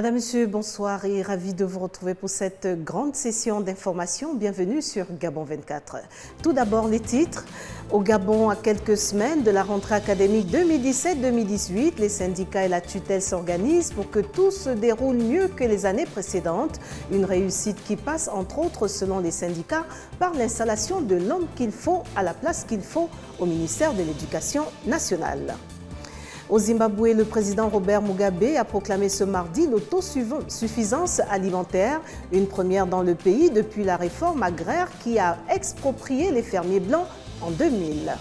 Madame, Monsieur, bonsoir et ravi de vous retrouver pour cette grande session d'information. Bienvenue sur Gabon 24. Tout d'abord, les titres. Au Gabon, à quelques semaines de la rentrée académique 2017-2018, les syndicats et la tutelle s'organisent pour que tout se déroule mieux que les années précédentes. Une réussite qui passe, entre autres, selon les syndicats, par l'installation de l'homme qu'il faut à la place qu'il faut au ministère de l'Éducation nationale. Au Zimbabwe, le président Robert Mugabe a proclamé ce mardi l'autosuffisance alimentaire, une première dans le pays depuis la réforme agraire qui a exproprié les fermiers blancs en 2000.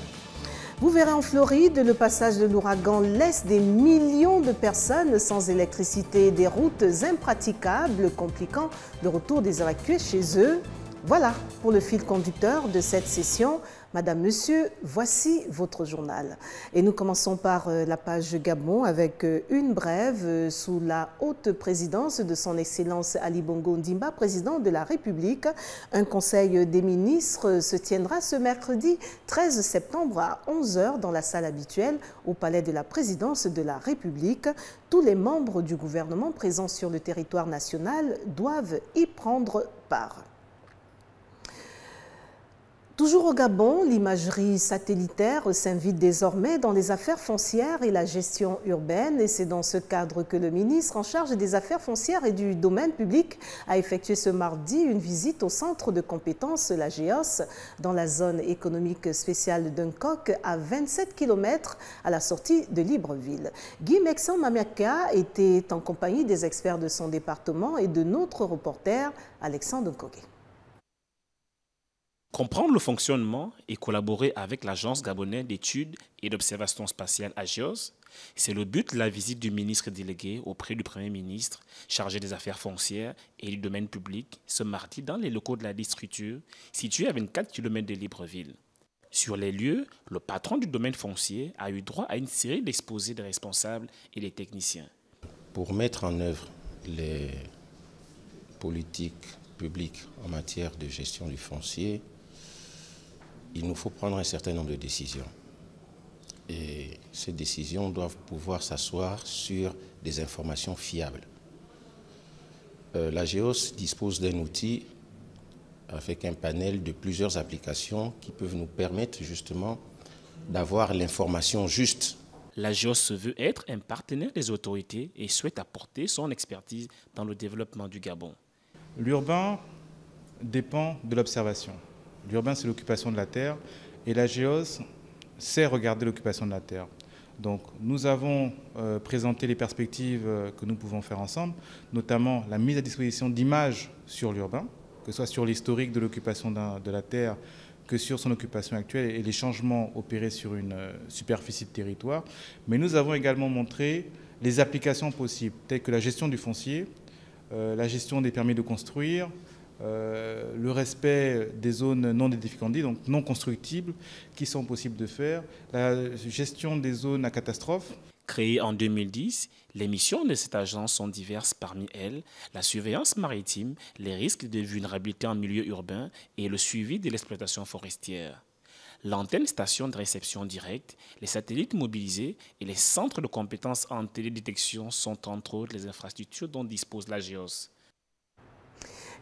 Vous verrez en Floride, le passage de l'ouragan laisse des millions de personnes sans électricité des routes impraticables, compliquant le retour des évacués chez eux. Voilà pour le fil conducteur de cette session. Madame, Monsieur, voici votre journal. Et nous commençons par euh, la page Gabon avec euh, une brève euh, sous la haute présidence de son Excellence Ali Bongo Ndimba, président de la République. Un conseil des ministres se tiendra ce mercredi 13 septembre à 11h dans la salle habituelle au palais de la présidence de la République. Tous les membres du gouvernement présents sur le territoire national doivent y prendre part. Toujours au Gabon, l'imagerie satellitaire s'invite désormais dans les affaires foncières et la gestion urbaine et c'est dans ce cadre que le ministre en charge des affaires foncières et du domaine public a effectué ce mardi une visite au centre de compétences, la GEOS, dans la zone économique spéciale d'Uncock à 27 km à la sortie de Libreville. Guy Mexan Mamiaka était en compagnie des experts de son département et de notre reporter Alexandre Nkogé. Comprendre le fonctionnement et collaborer avec l'Agence gabonaise d'études et d'observation spatiale AGEOS, c'est le but de la visite du ministre délégué auprès du Premier ministre chargé des affaires foncières et du domaine public ce mardi dans les locaux de la structure située à 24 km de Libreville. Sur les lieux, le patron du domaine foncier a eu droit à une série d'exposés des responsables et des techniciens. Pour mettre en œuvre les politiques publiques en matière de gestion du foncier, il nous faut prendre un certain nombre de décisions. Et ces décisions doivent pouvoir s'asseoir sur des informations fiables. Euh, la GEOS dispose d'un outil avec un panel de plusieurs applications qui peuvent nous permettre justement d'avoir l'information juste. La GEOS veut être un partenaire des autorités et souhaite apporter son expertise dans le développement du Gabon. L'urbain dépend de l'observation. L'urbain, c'est l'occupation de la terre. Et la géos sait regarder l'occupation de la terre. Donc nous avons euh, présenté les perspectives euh, que nous pouvons faire ensemble, notamment la mise à disposition d'images sur l'urbain, que ce soit sur l'historique de l'occupation de la terre, que sur son occupation actuelle et les changements opérés sur une euh, superficie de territoire. Mais nous avons également montré les applications possibles, telles que la gestion du foncier, la gestion des permis de construire, euh, le respect des zones non édificantes, donc non constructibles, qui sont possibles de faire, la gestion des zones à catastrophe. Créée en 2010, les missions de cette agence sont diverses parmi elles, la surveillance maritime, les risques de vulnérabilité en milieu urbain et le suivi de l'exploitation forestière. L'antenne station de réception directe, les satellites mobilisés et les centres de compétences en télédétection sont entre autres les infrastructures dont dispose la GEOS.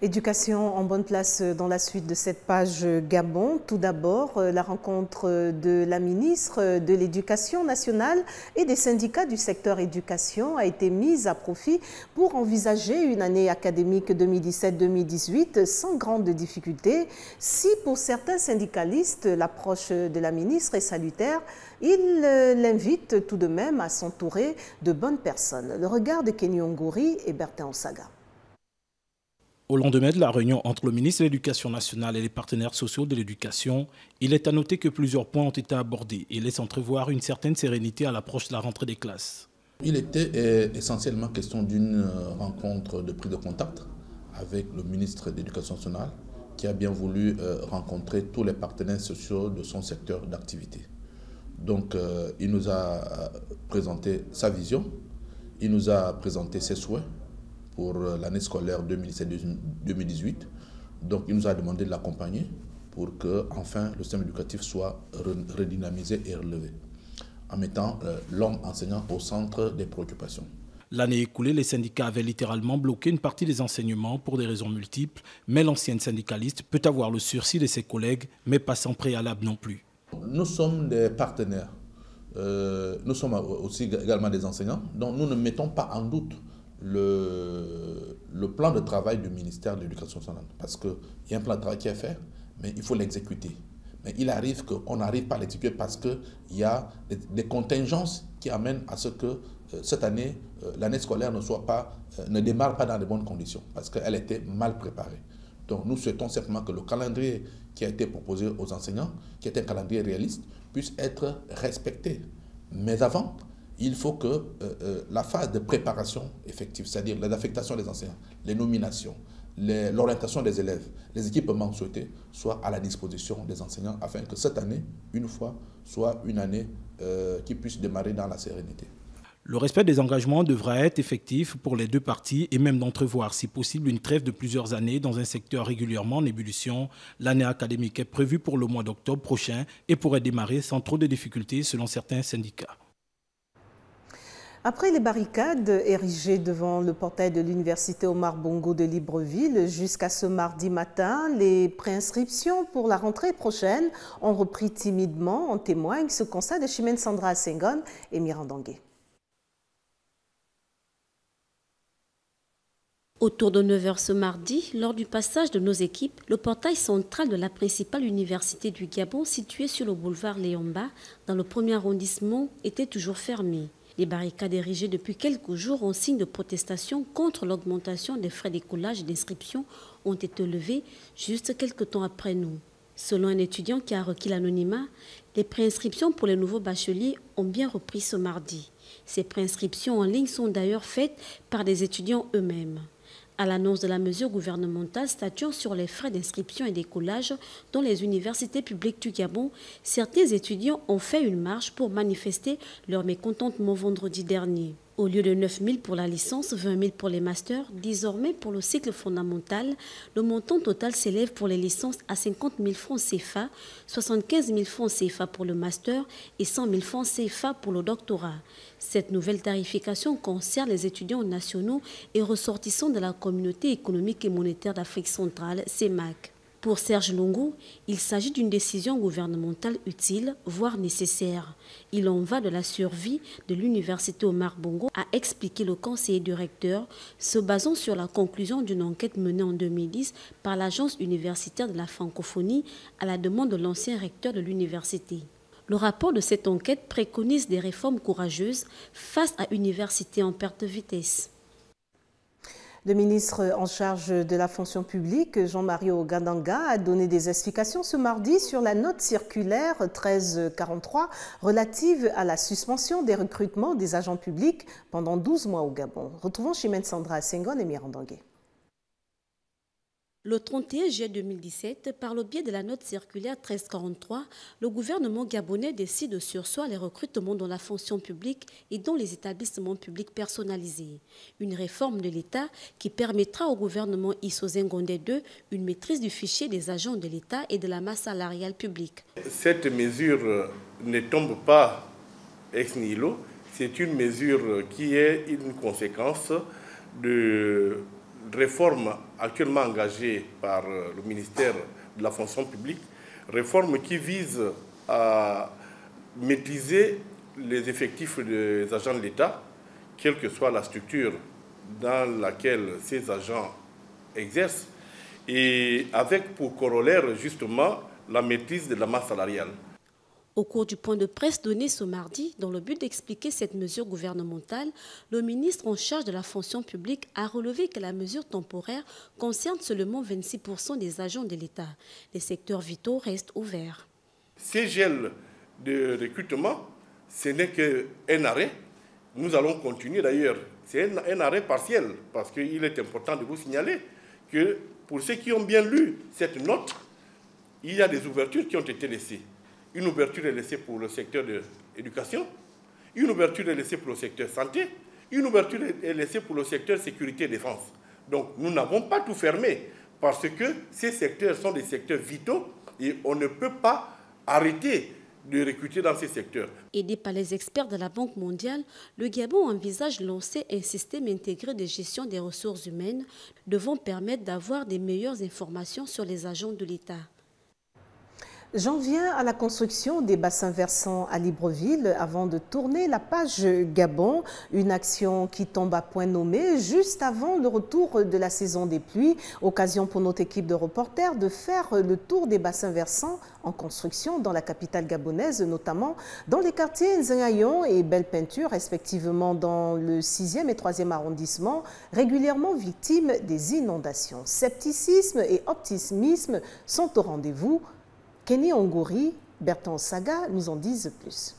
Éducation en bonne place dans la suite de cette page Gabon. Tout d'abord, euh, la rencontre de la ministre de l'Éducation nationale et des syndicats du secteur éducation a été mise à profit pour envisager une année académique 2017-2018 sans grande difficulté. Si pour certains syndicalistes, l'approche de la ministre est salutaire, il euh, l'invite tout de même à s'entourer de bonnes personnes. Le regard de Kenny Onguri et Bertin Osaga. Au lendemain de la réunion entre le ministre de l'Éducation nationale et les partenaires sociaux de l'éducation, il est à noter que plusieurs points ont été abordés et laissent entrevoir une certaine sérénité à l'approche de la rentrée des classes. Il était euh, essentiellement question d'une euh, rencontre de prise de contact avec le ministre de l'Éducation nationale qui a bien voulu euh, rencontrer tous les partenaires sociaux de son secteur d'activité. Donc il nous a présenté sa vision, il nous a présenté ses souhaits pour euh, l'année scolaire 2017-2018. Donc il nous a demandé de l'accompagner pour que enfin le système éducatif soit redynamisé et relevé, en mettant euh, l'homme enseignant au centre des préoccupations. L'année écoulée, les syndicats avaient littéralement bloqué une partie des enseignements pour des raisons multiples, mais l'ancienne syndicaliste peut avoir le sursis de ses collègues, mais pas sans préalable non plus. Nous sommes des partenaires. Euh, nous sommes aussi également des enseignants, donc nous ne mettons pas en doute le, le plan de travail du ministère de l'Éducation nationale. Parce qu'il y a un plan de travail qui est fait, mais il faut l'exécuter. Mais il arrive qu'on n'arrive pas à l'exécuter parce qu'il y a des, contingences qui amènent à ce que euh, cette année, euh, l'année scolaire ne, soit pas, euh, ne démarre pas dans de bonnes conditions, parce qu'elle était mal préparée. Donc nous souhaitons simplement que le calendrier qui a été proposé aux enseignants, qui est un calendrier réaliste, puisse être respecté. Mais avant, il faut que la phase de préparation effective, c'est-à-dire l'affectation des enseignants, les nominations, l'orientation des élèves, les équipements souhaités soient à la disposition des enseignants afin que cette année, une fois, soit une année euh, qui puisse démarrer dans la sérénité. Le respect des engagements devra être effectif pour les deux parties et même d'entrevoir, si possible, une trêve de plusieurs années dans un secteur régulièrement en ébullition. L'année académique est prévue pour le mois d'octobre prochain et pourrait démarrer sans trop de difficultés selon certains syndicats. Après les barricades érigées devant le portail de l'université Omar Bongo de Libreville jusqu'à ce mardi matin, les préinscriptions pour la rentrée prochaine ont repris timidement. En témoigne ce constat de Chimène Sandra Sengon et Mirandangé. Autour de 9h ce mardi, lors du passage de nos équipes, le portail central de la principale université du Gabon, situé sur le boulevard Léomba, dans le premier arrondissement, était toujours fermé. Les barricades érigées depuis quelques jours en signe de protestation contre l'augmentation des frais d'écoulage et d'inscription ont été levées juste quelques temps après nous. Selon un étudiant qui a requis l'anonymat, les préinscriptions pour les nouveaux bacheliers ont bien repris ce mardi. Ces préinscriptions en ligne sont d'ailleurs faites par des étudiants eux-mêmes. À l'annonce de la mesure gouvernementale statuant sur les frais d'inscription et d'écoulage dans les universités publiques du Gabon, certains étudiants ont fait une marche pour manifester leur mécontentement vendredi dernier. Au lieu de 9 000 pour la licence, 20 000 pour les masters, désormais pour le cycle fondamental, le montant total s'élève pour les licences à 50 000 francs CFA, 75 000 francs CFA pour le master et 100 000 francs CFA pour le doctorat. Cette nouvelle tarification concerne les étudiants nationaux et ressortissants de la communauté économique et monétaire d'Afrique centrale, CEMAC. Pour Serge Longo, il s'agit d'une décision gouvernementale utile, voire nécessaire. Il en va de la survie de l'université Omar Bongo, a expliqué le conseiller du recteur, se basant sur la conclusion d'une enquête menée en 2010 par l'Agence universitaire de la francophonie à la demande de l'ancien recteur de l'université. Le rapport de cette enquête préconise des réformes courageuses face à universités en perte de vitesse. Le ministre en charge de la fonction publique, Jean-Marie Ogandanga, a donné des explications ce mardi sur la note circulaire 1343 relative à la suspension des recrutements des agents publics pendant 12 mois au Gabon. Retrouvons Chimène Sandra Sengon et Mirandangue. Le 31 juillet 2017, par le biais de la note circulaire 1343, le gouvernement gabonais décide de sursoir les recrutements dans la fonction publique et dans les établissements publics personnalisés. Une réforme de l'État qui permettra au gouvernement Issozengonde II une maîtrise du fichier des agents de l'État et de la masse salariale publique. Cette mesure ne tombe pas ex nihilo, c'est une mesure qui est une conséquence de réforme actuellement engagée par euh, le ministère de la fonction publique, réforme qui vise à maîtriser les effectifs des agents de l'État, quelle que soit la structure dans laquelle ces agents exercent, et avec pour corollaire justement la maîtrise de la masse salariale. Au cours du point de presse donné ce mardi, dans le but d'expliquer cette mesure gouvernementale, le ministre en charge de la fonction publique a relevé que la mesure temporaire concerne seulement 26% des agents de l'État. Les secteurs vitaux restent ouverts. Ces gels de recrutement, ce n'est qu'un arrêt. Nous allons continuer d'ailleurs. C'est un, arrêt partiel parce qu'il est important de vous signaler que pour ceux qui ont bien lu cette note, il y a des ouvertures qui ont été laissées. Une ouverture est laissée pour le secteur de l'éducation, une ouverture est laissée pour le secteur santé, une ouverture est laissée pour le secteur sécurité et défense. Donc nous n'avons pas tout fermé parce que ces secteurs sont des secteurs vitaux et on ne peut pas arrêter de recruter dans ces secteurs. Aidé par les experts de la Banque mondiale, le Gabon envisage de lancer un système intégré de gestion des ressources humaines devant permettre d'avoir des meilleures informations sur les agents de l'État. J'en viens à la construction des bassins versants à Libreville avant de tourner la page Gabon, une action qui tombe à point nommé juste avant le retour de la saison des pluies, occasion pour notre équipe de reporters de faire le tour des bassins versants en construction dans la capitale gabonaise, notamment dans les quartiers Nzengayon et Belle Peinture, respectivement dans le 6e et 3e arrondissement, régulièrement victimes des inondations. Scepticisme et optimisme sont au rendez-vous. Kenny Ongori, Bertrand Saga nous en disent plus.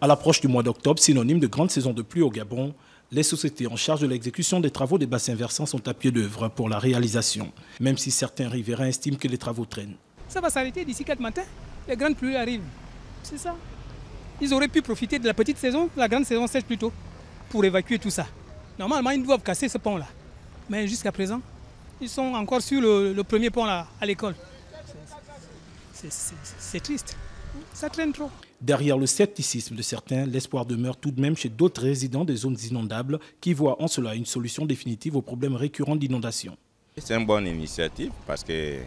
À l'approche du mois d'octobre, synonyme de grande saison de pluie au Gabon, les sociétés en charge de l'exécution des travaux des bassins versants sont à pied d'œuvre pour la réalisation, même si certains riverains estiment que les travaux traînent. Ça va s'arrêter d'ici 4 matins. Les grandes pluies arrivent. C'est ça. Ils auraient pu profiter de la petite saison, la grande saison sèche plutôt, pour évacuer tout ça. Normalement, ils doivent casser ce pont-là. Mais jusqu'à présent, ils sont encore sur le, le premier pont là, à l'école c'est triste. Ça traîne trop. Derrière le scepticisme de certains, l'espoir demeure tout de même chez d'autres résidents des zones inondables qui voient en cela une solution définitive aux problèmes récurrents d'inondation. C'est une bonne initiative parce que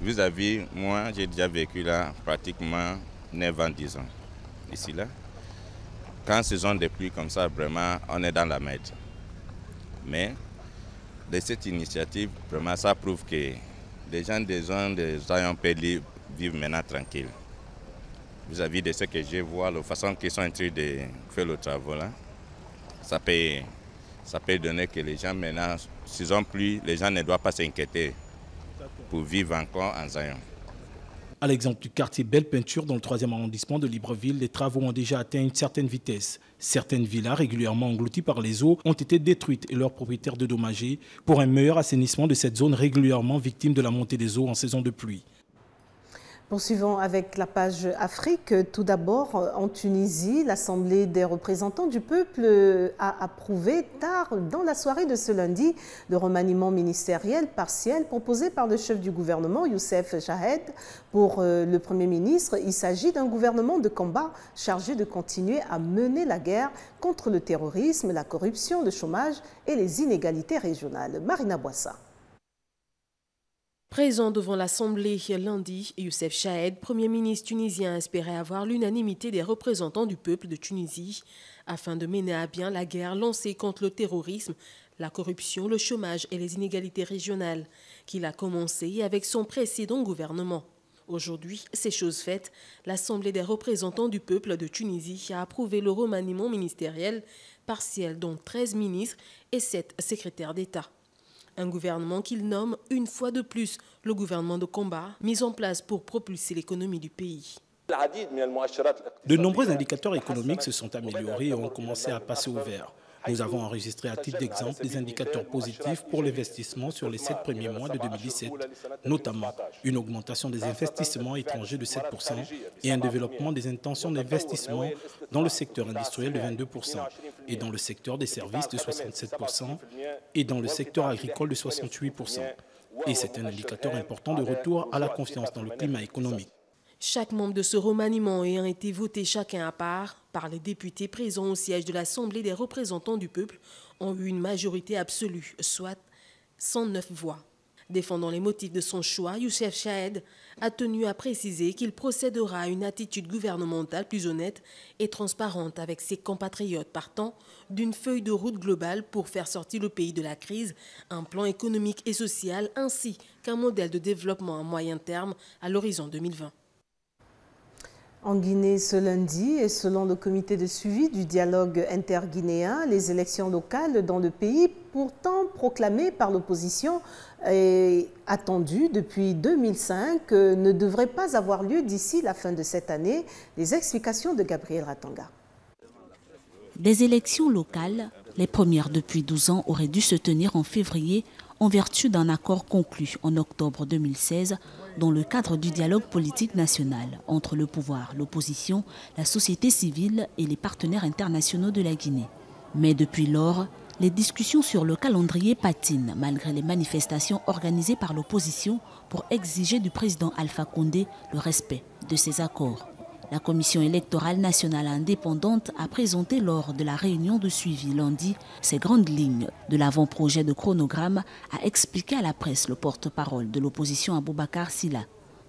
vis-à-vis, moi, j'ai déjà vécu là pratiquement 9 ans, 10 ans. Ici, là. Quand saison de pluie comme ça, vraiment, on est dans la merde. Mais de cette initiative, vraiment, ça prouve que les gens des zones des zones vivre maintenant tranquille. Vis-à-vis de ce que je vois, la façon qu'ils sont en train de faire le travail, là, ça peut, donner que les gens maintenant, s'ils ont les gens ne doivent pas s'inquiéter pour vivre encore en Zion. À l'exemple du quartier Belle Peinture, dans le 3e arrondissement de Libreville, les travaux ont déjà atteint une certaine vitesse. Certaines villas, régulièrement englouties par les eaux, ont été détruites et leurs propriétaires dédommagés pour un meilleur assainissement de cette zone régulièrement victime de la montée des eaux en saison de pluie. Poursuivons avec la page Afrique. Tout d'abord, en Tunisie, l'Assemblée des représentants du peuple a approuvé tard dans la soirée de ce lundi le remaniement ministériel partiel proposé par le chef du gouvernement, Youssef Chahed, pour euh, le Premier ministre. Il s'agit d'un gouvernement de combat chargé de continuer à mener la guerre contre le terrorisme, la corruption, le chômage et les inégalités régionales. Marina Boissa. Présent devant l'Assemblée lundi, Youssef Chahed, Premier ministre tunisien, espérait avoir l'unanimité des représentants du peuple de Tunisie afin de mener à bien la guerre lancée contre le terrorisme, la corruption, le chômage et les inégalités régionales, qu'il a commencé avec son précédent gouvernement. Aujourd'hui, c'est chose faite, l'Assemblée des représentants du peuple de Tunisie a approuvé le remaniement ministériel partiel dont 13 ministres et 7 secrétaires d'État. Un gouvernement qu'il nomme une fois de plus le gouvernement de combat, mis en place pour propulser l'économie du pays. De nombreux indicateurs économiques se sont améliorés et ont commencé à passer au vert. Nous avons enregistré à titre d'exemple des indicateurs positifs pour l'investissement sur les sept premiers mois de 2017, notamment une augmentation des investissements étrangers de 7% et un développement des intentions d'investissement dans le secteur industriel de 22% et dans le secteur des services de 67% et dans le secteur agricole de 68%. Et c'est un indicateur important de retour à la confiance dans le climat économique. Chaque membre de ce remaniement ayant été voté chacun à part par les députés présents au siège de l'Assemblée des représentants du peuple ont eu une majorité absolue, soit 109 voix. Défendant les motifs de son choix, Youssef Chahed a tenu à préciser qu'il procédera à une attitude gouvernementale plus honnête et transparente avec ses compatriotes partant d'une feuille de route globale pour faire sortir le pays de la crise, un plan économique et social ainsi qu'un modèle de développement à moyen terme à l'horizon 2020. En Guinée ce lundi, et selon le comité de suivi du dialogue interguinéen, les élections locales dans le pays, pourtant proclamées par l'opposition et attendues depuis 2005, ne devraient pas avoir lieu d'ici la fin de cette année. Les explications de Gabriel Ratanga. Des élections locales, les premières depuis 12 ans, auraient dû se tenir en février en vertu d'un accord conclu en octobre 2016 dans le cadre du dialogue politique national entre le pouvoir, l'opposition, la société civile et les partenaires internationaux de la Guinée. Mais depuis lors, les discussions sur le calendrier patinent malgré les manifestations organisées par l'opposition pour exiger du président Alpha Condé le respect de ces accords. La Commission électorale nationale indépendante a présenté lors de la réunion de suivi lundi ses grandes lignes de l'avant-projet de chronogramme, a expliqué à la presse le porte-parole de l'opposition Aboubacar Silla.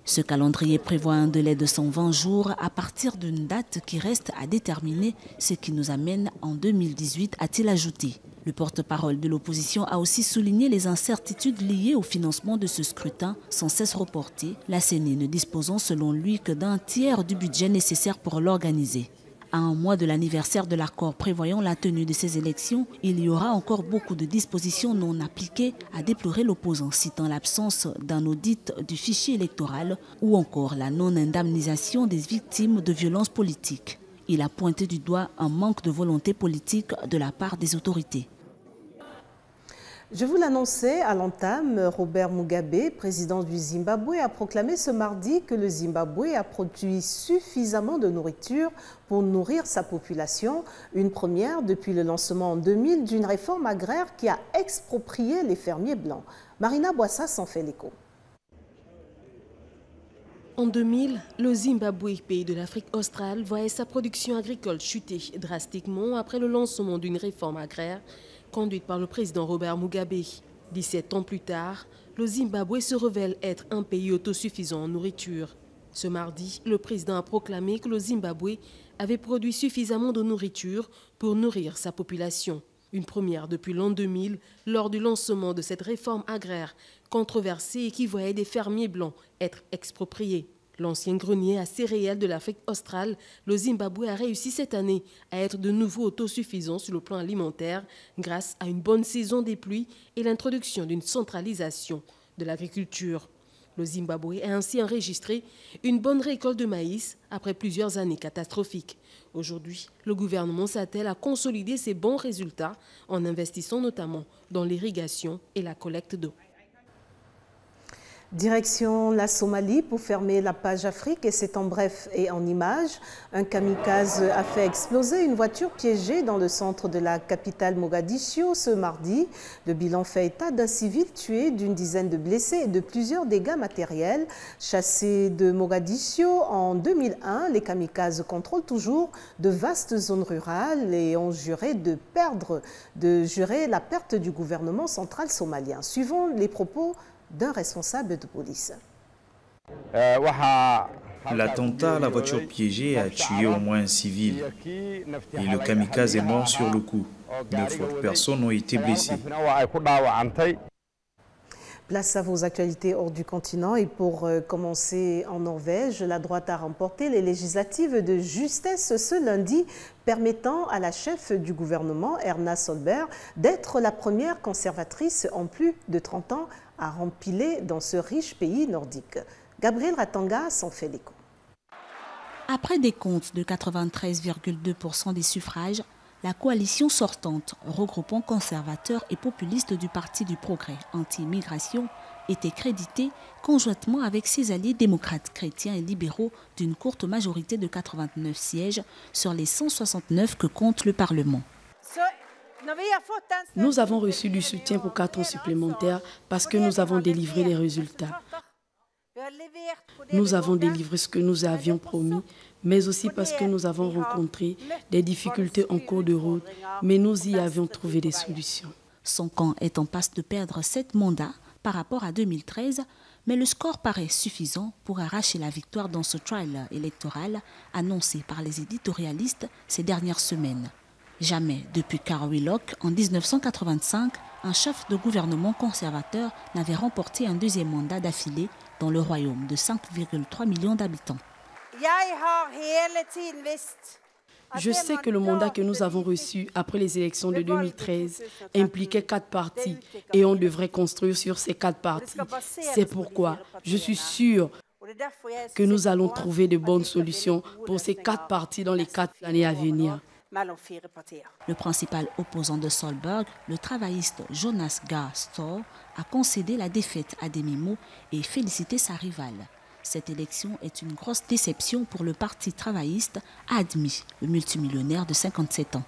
Ce calendrier prévoit un délai de 120 jours à partir d'une date qui reste à déterminer, ce qui nous amène en 2018, a-t-il ajouté. Le porte-parole de l'opposition a aussi souligné les incertitudes liées au financement de ce scrutin sans cesse reporté, la CENI ne disposant selon lui que d'un tiers du budget nécessaire pour l'organiser. À un mois de l'anniversaire de l'accord prévoyant la tenue de ces élections, il y aura encore beaucoup de dispositions non appliquées, à déplorer l'opposant, citant l'absence d'un audit du fichier électoral ou encore la non-indemnisation des victimes de violences politiques. Il a pointé du doigt un manque de volonté politique de la part des autorités. Je vous l'annonçais à l'entame, Robert Mugabe, président du Zimbabwe, a proclamé ce mardi que le Zimbabwe a produit suffisamment de nourriture pour nourrir sa population, une première depuis le lancement en 2000 d'une réforme agraire qui a exproprié les fermiers blancs. Marina Boissa s'en fait l'écho. En 2000, le Zimbabwe, pays de l'Afrique australe, voyait sa production agricole chuter drastiquement après le lancement d'une réforme agraire conduite par le président Robert Mugabe. 17 ans plus tard, le Zimbabwe se révèle être un pays autosuffisant en nourriture. Ce mardi, le président a proclamé que le Zimbabwe avait produit suffisamment de nourriture pour nourrir sa population. Une première depuis l'an 2000, lors du lancement de cette réforme agraire controversée et qui voyait des fermiers blancs être expropriés. L'ancien grenier à céréales de l'Afrique australe, le Zimbabwe a réussi cette année à être de nouveau autosuffisant sur le plan alimentaire grâce à une bonne saison des pluies et l'introduction d'une centralisation de l'agriculture. Le Zimbabwe a ainsi enregistré une bonne récolte de maïs après plusieurs années catastrophiques. Aujourd'hui, le gouvernement s'attelle à consolider ces bons résultats en investissant notamment dans l'irrigation et la collecte d'eau. Direction la Somalie pour fermer la page Afrique et c'est en bref et en images. Un kamikaze a fait exploser une voiture piégée dans le centre de la capitale Mogadiscio ce mardi. Le bilan fait état d'un civil tué, d'une dizaine de blessés et de plusieurs dégâts matériels. Chassés de Mogadiscio en 2001, les kamikazes contrôlent toujours de vastes zones rurales et ont juré de perdre, de jurer la perte du gouvernement central somalien. Suivant les propos d'un responsable de police. L'attentat à la voiture piégée a tué au moins un civil et le kamikaze est mort sur le coup. Neuf autres personnes ont été blessées. Place à vos actualités hors du continent et pour euh, commencer en Norvège, la droite a remporté les législatives de justesse ce lundi, permettant à la chef du gouvernement, Erna Solberg, d'être la première conservatrice en plus de 30 ans à rempiler dans ce riche pays nordique. Gabriel Ratanga s'en fait l'écho. Après des comptes de 93,2% des suffrages, la coalition sortante, regroupant conservateurs et populistes du Parti du Progrès anti-immigration, était créditée conjointement avec ses alliés démocrates, chrétiens et libéraux d'une courte majorité de 89 sièges sur les 169 que compte le Parlement. Nous avons reçu du soutien pour quatre ans supplémentaires parce que nous avons délivré les résultats. Nous avons délivré ce que nous avions promis mais aussi parce que nous avons rencontré des difficultés en cours de route, mais nous y avions trouvé des solutions. Son camp est en passe de perdre sept mandats par rapport à 2013, mais le score paraît suffisant pour arracher la victoire dans ce trial électoral annoncé par les éditorialistes ces dernières semaines. Jamais depuis Carl Willock en 1985, un chef de gouvernement conservateur n'avait remporté un deuxième mandat d'affilée dans le royaume de 5,3 millions d'habitants. Je sais que le mandat que nous avons reçu après les élections de 2013 impliquait quatre partis et on devrait construire sur ces quatre partis. C'est pourquoi je suis sûr que nous allons trouver de bonnes solutions pour ces quatre partis dans les quatre années à venir. Le principal opposant de Solberg, le travailliste Jonas Gahr a concédé la défaite à Demimo et félicité sa rivale. Cette élection est une grosse déception pour le Parti travailliste, a admis le multimillionnaire de 57 ans.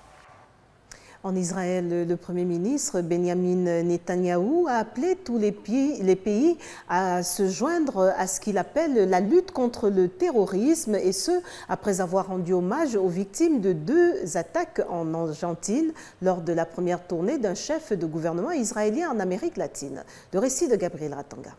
En Israël, le Premier ministre Benjamin Netanyahou a appelé tous les pays, à se joindre à ce qu'il appelle la lutte contre le terrorisme, et ce, après avoir rendu hommage aux victimes de deux attaques en Argentine lors de la première tournée d'un chef de gouvernement israélien en Amérique latine. Le récit de Gabriel Ratanga.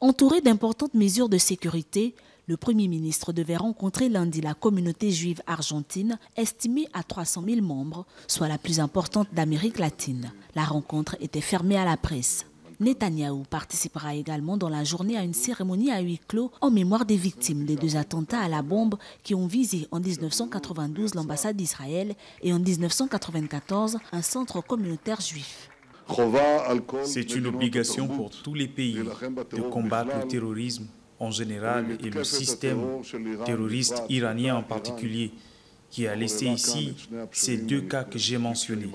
Entouré d'importantes mesures de sécurité, le Premier ministre devait rencontrer lundi la communauté juive argentine, estimée à 300 000 membres, soit la plus importante d'Amérique latine. La rencontre était fermée à la presse. Netanyahou participera également dans la journée à une cérémonie à huis clos en mémoire des victimes des deux attentats à la bombe qui ont visé en 1992 l'ambassade d'Israël et en 1994 un centre communautaire juif. C'est une obligation pour tous les pays de combattre le terrorisme en général et le système terroriste iranien en particulier, qui a laissé ici ces deux cas que j'ai mentionnés.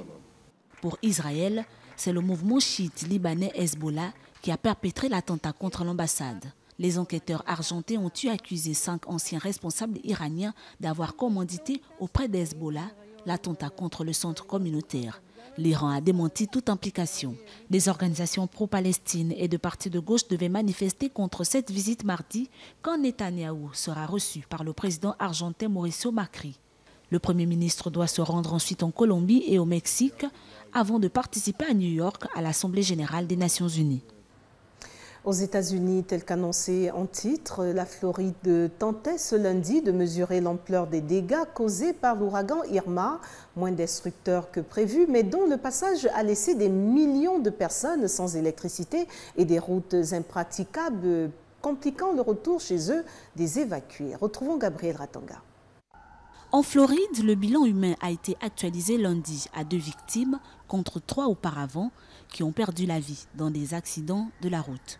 Pour Israël, c'est le mouvement chiite libanais Hezbollah qui a perpétré l'attentat contre l'ambassade. Les enquêteurs argentés ont eu accusé cinq anciens responsables iraniens d'avoir commandité auprès d'Hezbollah l'attentat contre le centre communautaire. L'Iran a démenti toute implication. Des organisations pro-Palestine et de partis de gauche devaient manifester contre cette visite mardi quand Netanyahou sera reçu par le président argentin Mauricio Macri. Le Premier ministre doit se rendre ensuite en Colombie et au Mexique avant de participer à New York à l'Assemblée générale des Nations unies. Aux États-Unis, tel qu'annoncé en titre, la Floride tentait ce lundi de mesurer l'ampleur des dégâts causés par l'ouragan Irma, moins destructeur que prévu, mais dont le passage a laissé des millions de personnes sans électricité et des routes impraticables, compliquant le retour chez eux des évacués. Retrouvons Gabriel Ratanga. En Floride, le bilan humain a été actualisé lundi à deux victimes contre trois auparavant qui ont perdu la vie dans des accidents de la route.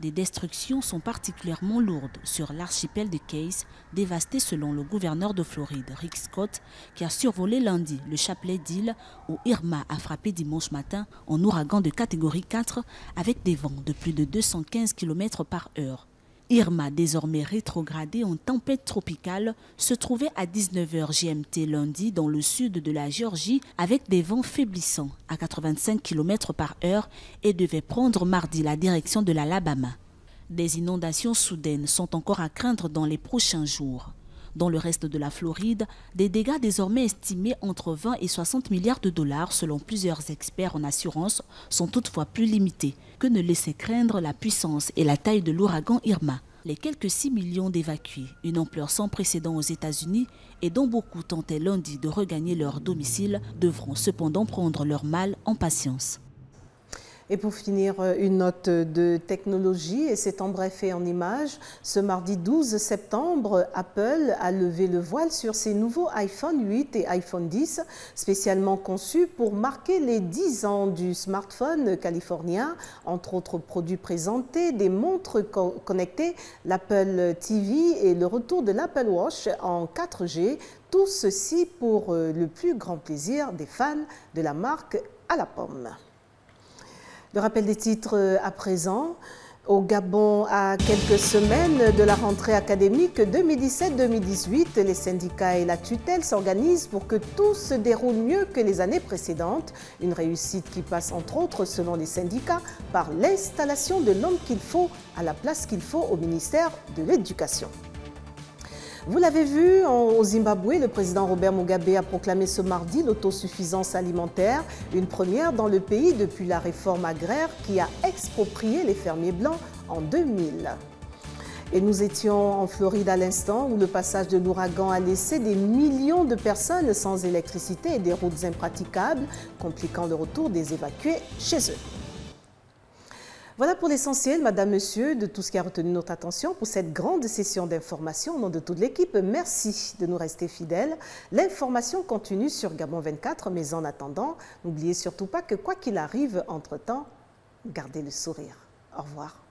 Des destructions sont particulièrement lourdes sur l'archipel de Case, dévasté selon le gouverneur de Floride, Rick Scott, qui a survolé lundi le chapelet d'île où Irma a frappé dimanche matin en ouragan de catégorie 4 avec des vents de plus de 215 km par heure. Irma, désormais rétrogradée en tempête tropicale, se trouvait à 19h GMT lundi dans le sud de la Géorgie avec des vents faiblissants à 85 km par heure et devait prendre mardi la direction de l'Alabama. Des inondations soudaines sont encore à craindre dans les prochains jours. Dans le reste de la Floride, des dégâts désormais estimés entre 20 et 60 milliards de dollars selon plusieurs experts en assurance sont toutefois plus limités que ne laissait craindre la puissance et la taille de l'ouragan Irma. Les quelques 6 millions d'évacués, une ampleur sans précédent aux États-Unis et dont beaucoup tentaient lundi de regagner leur domicile, devront cependant prendre leur mal en patience. Et pour finir, euh, une note de technologie, et c'est en bref et en image. Ce mardi 12 septembre, Apple a levé le voile sur ses nouveaux iPhone 8 et iPhone 10, spécialement conçus pour marquer les 10 ans du smartphone californien. Entre autres produits présentés, des montres connectées, l'Apple TV et le retour de l'Apple Watch en 4G. Tout ceci pour euh, le plus grand plaisir des fans de la marque à la pomme. Le rappel des titres euh, à présent. Au Gabon, à quelques semaines de la rentrée académique 2017-2018, les syndicats et la tutelle s'organisent pour que tout se déroule mieux que les années précédentes. Une réussite qui passe entre autres, selon les syndicats, par l'installation de l'homme qu'il faut à la place qu'il faut au ministère de l'Éducation. Vous l'avez vu, au Zimbabwe, le président Robert Mugabe a proclamé ce mardi l'autosuffisance alimentaire, une première dans le pays depuis la réforme agraire qui a exproprié les fermiers blancs en 2000. Et nous étions en Floride à l'instant où le passage de l'ouragan a laissé des millions de personnes sans électricité et des routes impraticables, compliquant le retour des évacués chez eux. Voilà pour l'essentiel, Madame, Monsieur, de tout ce qui a retenu notre attention pour cette grande session d'information au nom de toute l'équipe. Merci de nous rester fidèles. L'information continue sur Gabon 24, mais en attendant, n'oubliez surtout pas que quoi qu'il arrive entre-temps, gardez le sourire. Au revoir.